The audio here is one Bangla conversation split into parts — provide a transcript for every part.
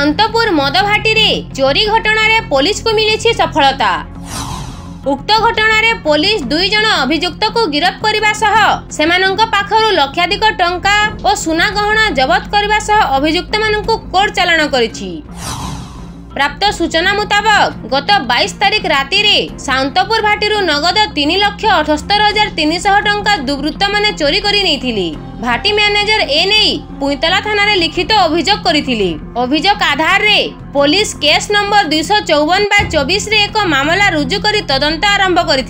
শান্তপুর মদভাটিরে চোরি ঘটনার পুলিশকু মিলেছে সফলতা উক্ত ঘটনার পুলিশ দুই জন অভিযুক্তক গিরফ করা সহ সে পাখর লক্ষাধিক টঙ্কা ও সুনা গহনা জবত করা সহ অভিযুক্ত কোর্ট চালান করেছে ପ୍ରାପ୍ତ ସୂଚନା ମୁତାବକ ଗତ ବାଇଶ ତାରିଖ ରାତିରେ ସାନ୍ତପୁର ଭାଟିରୁ ନଗଦ ତିନି ଲକ୍ଷ ଅଠସ୍ତର ହଜାର ତିନିଶହ ଟଙ୍କା ଦୁର୍ବୃତ୍ତମାନେ ଚୋରି କରି ନେଇଥିଲେ ভাটি ম্যানেজর এ নেই পুঁইতলা থানায় লিখিত অভিযোগ করে অভিযোগ আধারে পুলিশ কেস নম্বর দুইশ চৌবন বা চবিশে এক মামলা রুজু করে তদন্ত আরম্ভ করে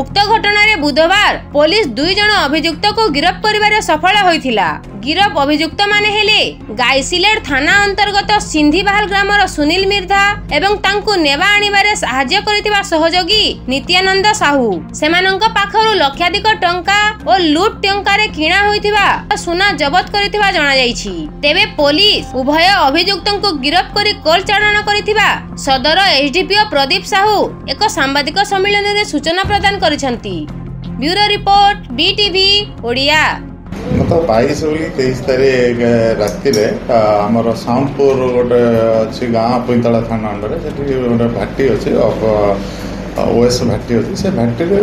উক্ত ঘটনার বুধবার পুলিশ দুই জন অভিযুক্তকে গিরফ করবার সফল হয়েছিল গিরফ অভিযুক্ত মানে হলে গাইসিলেড থানা অন্তর্গত সিন্ধিবাহাল গ্রামর সুনীল মির্ধা এবং তাঁকু নেবা আণবারে সাহায্য করিଥିବା সহযোগী নিত্যানন্দ সাহু সেমানঙ্ক পাখরু লক্ষাধিক টঙ্কা ও লুট টঙ্কারে কিণা হইଥିବା সোনা জবত করিଥିବା জনাଯାଇଛି তেবে পুলিশ উভয় অভিযুক্তଙ୍କୁ গিরফ করে কোর্ট চালাণ করিଥିବା সদর এসডিপিও প্রদীপ সাহু এক সাংবাদিক সম্মিলনীরে সূচনা প্রদান করেছেন ব্যুরো রিপোর্ট ডিটিভি ওড়িয়া ଗତ ବାଇଶ ବୋଲି ତେଇଶ ତାରିଖ ରାତିରେ ଆମର ସାଉଁପୁର ଗୋଟେ ଅଛି ଗାଁ ପଇଁତଳା ଥାନା ଅଣ୍ଡରେ ସେଠି ଗୋଟେ ଭାଟି ଅଛି ଓଏସ୍ ଭାଟି ଅଛି ସେ ଭାଟିରେ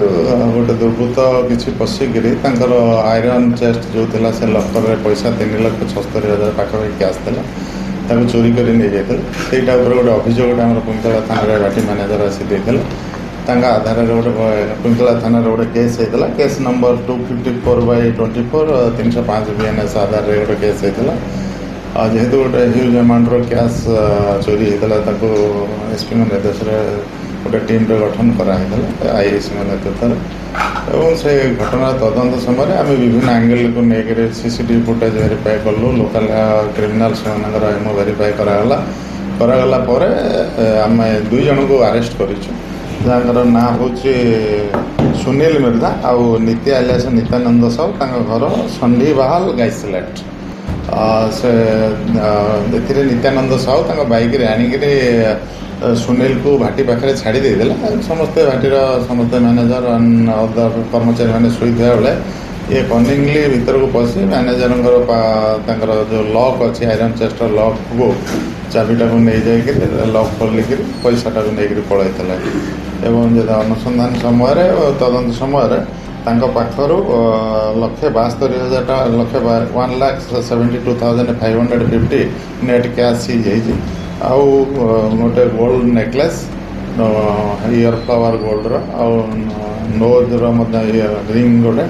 ଗୋଟେ ଦୁର୍ବୃତ୍ତ କିଛି ପଶିକିରି ତାଙ୍କର ଆଇରନ୍ ଚେଷ୍ଟ ଯେଉଁ ଥିଲା ସେ ଲକରରେ ପଇସା ତିନି ଲକ୍ଷ ଛସ୍ତରି ହଜାର ପାଖାପାଖି କ୍ୟାସ୍ ଥିଲା ତାକୁ ଚୋରି କରି ନେଇଯାଇଥିଲେ ସେଇଟା ଉପରେ ଗୋଟେ ଅଭିଯୋଗଟା ଆମର ପଇଁତଳା ଥାନାରେ ଭାଟି ମ୍ୟାନେଜର ଆସି ଦେଇଥିଲେ ಗಂಗಾಧರ ರೋಡ್ ಪಿಂಕಳ थाना ರೋಡ್ ಕೇಸ್ ಐತಲ್ಲ case number two fifty four by twenty four ତିନିଶହ ପାଞ୍ଚ ବି ଏନ୍ ଏସ୍ ଆଧାରରେ ଗୋଟେ କେସ୍ ହେଇଥିଲା ଆଉ ଯେହେତୁ ଗୋଟେ ହ୍ୟୁଜ୍ ଆମାଉଣ୍ଟର କ୍ୟାସ୍ ଚୋରି ହେଇଥିଲା ତାକୁ ଏସ୍ପିଙ୍କ ନିର୍ଦ୍ଦେଶରେ ଗୋଟେ ଟିମ୍ରେ ଗଠନ କରାହେଇଥିଲା ଆଇଏସ୍ଙ୍କ ନେତୃତ୍ୱରେ ଏବଂ ସେ ଘଟଣାର ତଦନ୍ତ ସମୟରେ ଆମେ ବିଭିନ୍ନ ଆଙ୍ଗେଲକୁ ନେଇକରି ସିସିଟିଭି ଫୁଟେଜ୍ ଭେରିଫାଏ କଲୁ ଲୋକାଲ୍ କ୍ରିମିନାଲ୍ ସେମାନଙ୍କର ଏମଓ ଭେରିଫାଏ କରାଗଲା କରାଗଲା ପରେ ଆମେ ଦୁଇ ଜଣଙ୍କୁ ଆରେଷ୍ଟ କରିଛୁ ଯାହାଙ୍କର ନାଁ ହେଉଛି ସୁନୀଲ ମିର୍ଦ୍ଧା ଆଉ ନୀତି ଆଲିଆସ ନିତ୍ୟାନନ୍ଦ ସାହୁ ତାଙ୍କ ଘର ସନ୍ଧି ବାହାଲ ଗାଇସିଲାଟ ସେ ଏଥିରେ ନିତ୍ୟାନନ୍ଦ ସାହୁ ତାଙ୍କ ବାଇକ୍ରେ ଆଣିକିରି ସୁନୀଲକୁ ଭାଟି ପାଖରେ ଛାଡ଼ି ଦେଇଦେଲେ ସମସ୍ତେ ଭାଟିର ସମସ୍ତେ ମ୍ୟାନେଜର କର୍ମଚାରୀମାନେ ଶୋଇଥିବା ବେଳେ ଇଏ କନିଙ୍ଗଲି ଭିତରକୁ ପଶି ମ୍ୟାନେଜରଙ୍କର ତାଙ୍କର ଯେଉଁ ଲକ୍ ଅଛି ଆଇରନ୍ ଚେଷ୍ଟର ଲକ୍କୁ ଚାବିଟାକୁ ନେଇଯାଇକିରି ଲକ୍ ଖୋଲିକିରି ପଇସାଟାକୁ ନେଇକିରି ପଳାଇଥିଲା ଏବଂ ଯେତେ ଅନୁସନ୍ଧାନ ସମୟରେ ତଦନ୍ତ ସମୟରେ ତାଙ୍କ ପାଖରୁ ଲକ୍ଷେ ବାସ୍ତରି ହଜାର ଟଙ୍କା ଲକ୍ଷେ one lakhs seventy two thousand five hundred fifty net cash ହେଇଯାଇଛି ଆଉ ଗୋଟେ ଗୋଲ୍ଡ ନେକ୍ଲେସ୍ અહ હનીર તાવાર ગોલ્ડર ઓ નોઝ રહેમત નાયર ગ્રીન ગોડે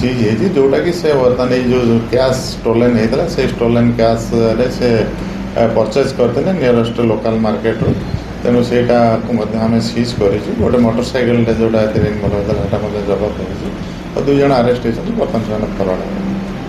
સીજી જેટી જોડા કે સે ઓતાને જો કેશ સ્ટોલન હેલા સે સ્ટોલન કેશ રે સે પરચેસ કરતને નિયરસ્ટ લોકલ માર્કેટ તને સે એકા મધ્યમે સીઝ કરે જી ગોડે મોટરસાઇકલ જેડા આતરીન મળાતા હતા મધ્યમે જબત કરી સી આ દુયન ареસ્ટેશન પ્રથમ સનન કરવાલા